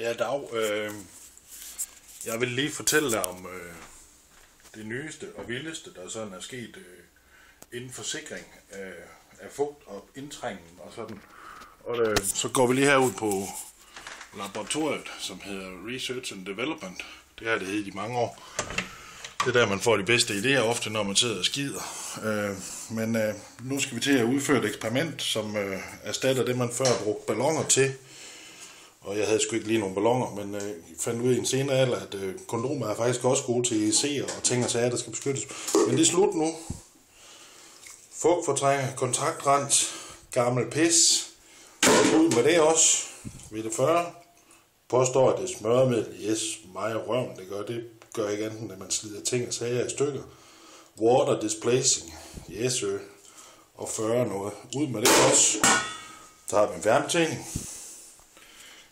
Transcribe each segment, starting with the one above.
Ja, Dag. Øh, jeg vil lige fortælle dig om øh, det nyeste og vildeste, der sådan er sket øh, inden for sikring øh, af fugt og indtrængen og sådan. Og øh, så går vi lige herud på laboratoriet, som hedder Research and Development. Det har det heddet i mange år. Det er der, man får de bedste idéer ofte, når man sidder og skider. Øh, men øh, nu skal vi til at udføre et eksperiment, som øh, erstatter det, man før brugte ballonger til. Og jeg havde sgu ikke lige nogle ballonger, men øh, fandt ud i en senere alder, at øh, kondomer er faktisk også gode til EC'er og ting og sager, der skal beskyttes. Men det er slut nu. Fugtfortrænger, kontaktrens, gammel pis. Og ud med det også. Ved det 40. Påstår, at det er smørmiddel. Yes, mig og røven, det gør det gør ikke andet, end at man slider ting og sager i stykker. Water displacing. Yes, sir. Og 40 noget. Ud med det også. Så har vi en værmtænding.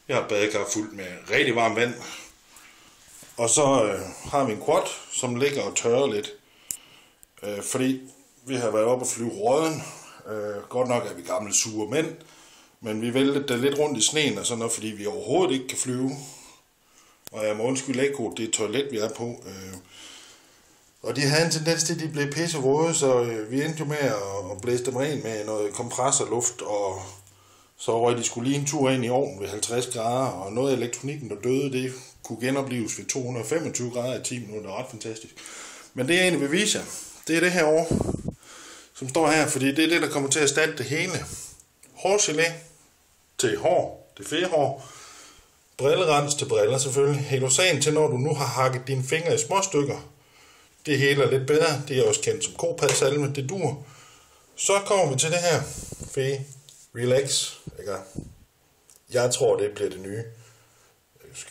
Jeg har badekar fuldt med rigtig varmt vand. Og så øh, har vi en quad, som ligger og tørrer lidt. Øh, fordi vi har været oppe og flyve råden. Øh, godt nok er vi gamle sure mænd. Men vi væltede det lidt rundt i sneen og sådan noget, fordi vi overhovedet ikke kan flyve. Og jeg må undskylde ikke, det er toilet, vi er på. Øh, og de havde en tendens til, at de blev pisse så øh, vi endte jo med at, at blæse dem ren med noget kompressorluft, og så røg de skulle lige en tur ind i ovnen ved 50 grader, og noget af elektronikken, der døde, det kunne genopleves ved 225 grader i 10 minutter. Det er ret fantastisk. Men det jeg egentlig vil vise jer, det er det her år, som står her, fordi det er det, der kommer til at erstatte det hele. Hårgelé til hår, det fedehår, brillerens til briller selvfølgelig, helosan til, når du nu har hakket dine fingre i små stykker. Det hele er lidt bedre, det er også kendt som kopadsalme, det dur. Så kommer vi til det her, Fe, relax, ikke? Jeg tror, det bliver det nye.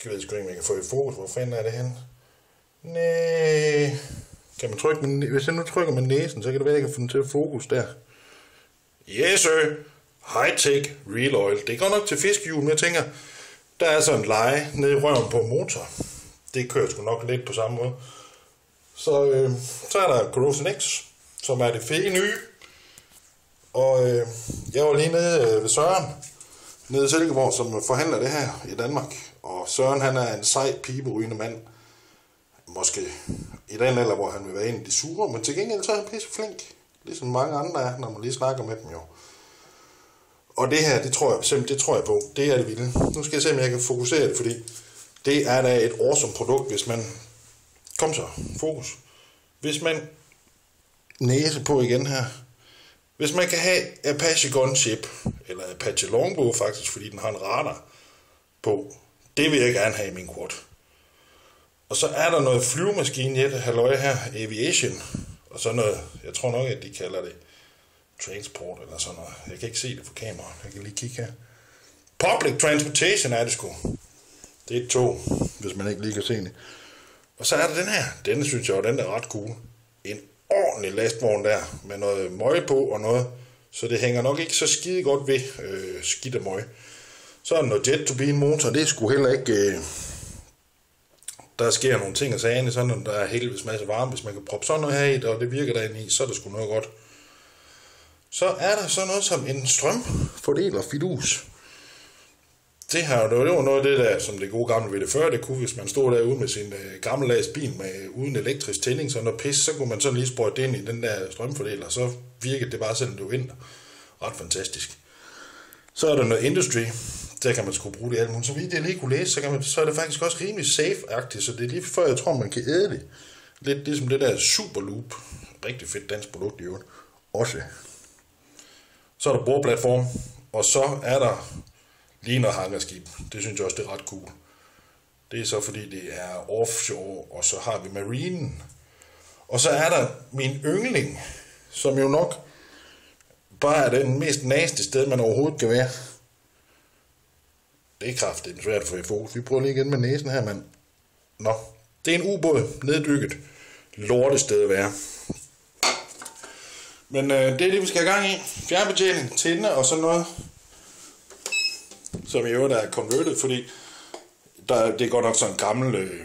Jeg ved sgu ikke, om jeg kan få i fokus. Hvor fanden er det henne? Næh. Kan man trykke med, hvis jeg nu trykker med næsen, så kan det være, at jeg kan få den til at fokus der. Yes, sir. High-tech real oil. Det går nok til fiskehjul, men jeg tænker, der er sådan en leje nede i røven på motor. Det kører sgu nok lidt på samme måde. Så, øh, så er der Corrosion X, som er det fede nye. Og øh, jeg var lige nede øh, ved Søren, nede i Silkeborg, som forhandler det her i Danmark. Og Søren, han er en sej, piberygende mand. Måske i den alder, hvor han vil være en af de sure, men til gengæld så er han pisse flink. Ligesom mange andre er, når man lige snakker med dem jo. Og det her, det tror jeg simpelthen, det tror jeg på. Det er det vilde. Nu skal jeg se, om jeg kan fokusere det, fordi det er da et awesome produkt, hvis man... Kom så, fokus. Hvis man næse på igen her. Hvis man kan have Apache Gunship, eller Apache Longbow faktisk, fordi den har en radar på, det vil jeg gerne have i min quad. Og så er der noget flyvemaskine i det halløj her, Aviation, og så noget, jeg tror nok, at de kalder det transport eller sådan noget. Jeg kan ikke se det på kameraet. Jeg kan lige kigge her. Public transportation er det sgu. Det er et tog, hvis man ikke lige kan se det. Og så er der den her. Den synes jeg den er ret cool. En ordentlig lastvogn der, med noget møg på og noget. Så det hænger nok ikke så skide godt ved øh, skidt og møg. Så er der noget jet turbine motor. Det skulle heller ikke... Øh, der sker nogle ting og sager, sådan at der er helvedes masse varme. Hvis man kan proppe sådan noget her i, og det virker derinde i, så er det sgu noget godt. Så er der sådan noget som en strømfordeler fidus. Det her, det var noget af det der, som det gode gamle ved det før, det kunne, hvis man stod derude med sin øh, gammeldags bil med, uden elektrisk tænding, sådan noget pis, så kunne man sådan lige sprøjte det ind i den der strømfordeler, så virkede det bare selvom det var vinter. Ret fantastisk. Så er der noget industry, der kan man sgu bruge det alt muligt. Så vidt jeg lige kunne læse, så, kan man, så er det faktisk også rimelig safe-agtigt, så det er lige før, jeg tror, man kan æde det. Lidt ligesom det der Superloop. Rigtig fedt dansk produkt i øvrigt. Også. Så er der bordplatform, og så er der ligner hangarskib. Det synes jeg også, det er ret cool. Det er så fordi, det er offshore, og så har vi marinen. Og så er der min yndling, som jo nok bare er den mest næste sted, man overhovedet kan være. Det er kraftigt svært at få i fokus. Vi prøver lige igen med næsen her, mand. Nå, det er en ubåd neddykket. Lortested at være. Men øh, det er det, vi skal have gang i. Fjernbetjening, tænder og sådan noget. Som i øvrigt er converted, fordi der, det er godt nok sådan en gammel øh,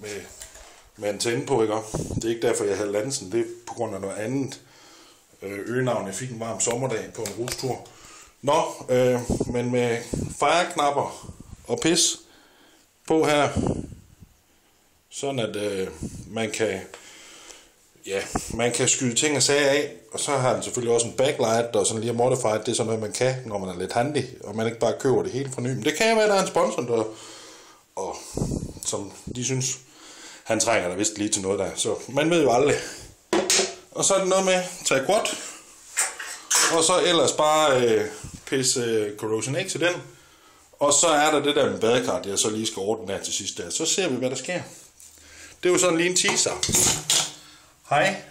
med, med antenne på, ikke? Det er ikke derfor, jeg havde Lansen. Det er på grund af noget andet. Øh, øgenavn, jeg fik en varm sommerdag på en rustur. Nå, øh, men med fejreknapper og pis, på her. Sådan at øh, man kan ja, man kan skyde ting og sager af, og så har den selvfølgelig også en backlight, og sådan lige modified, det er sådan noget, man kan, når man er lidt handy, og man ikke bare køber det hele fra ny. Men det kan være, at der er en sponsor, der, og, som de synes, han trænger der vist lige til noget der, så man ved jo aldrig. Og så er det noget med tage quad, og så ellers bare øh, pisse øh, Corrosion X til den, og så er der det der med badekart, jeg så lige skal ordne her til sidst der. Så ser vi, hvad der sker. Det er jo sådan lige en teaser. Hi,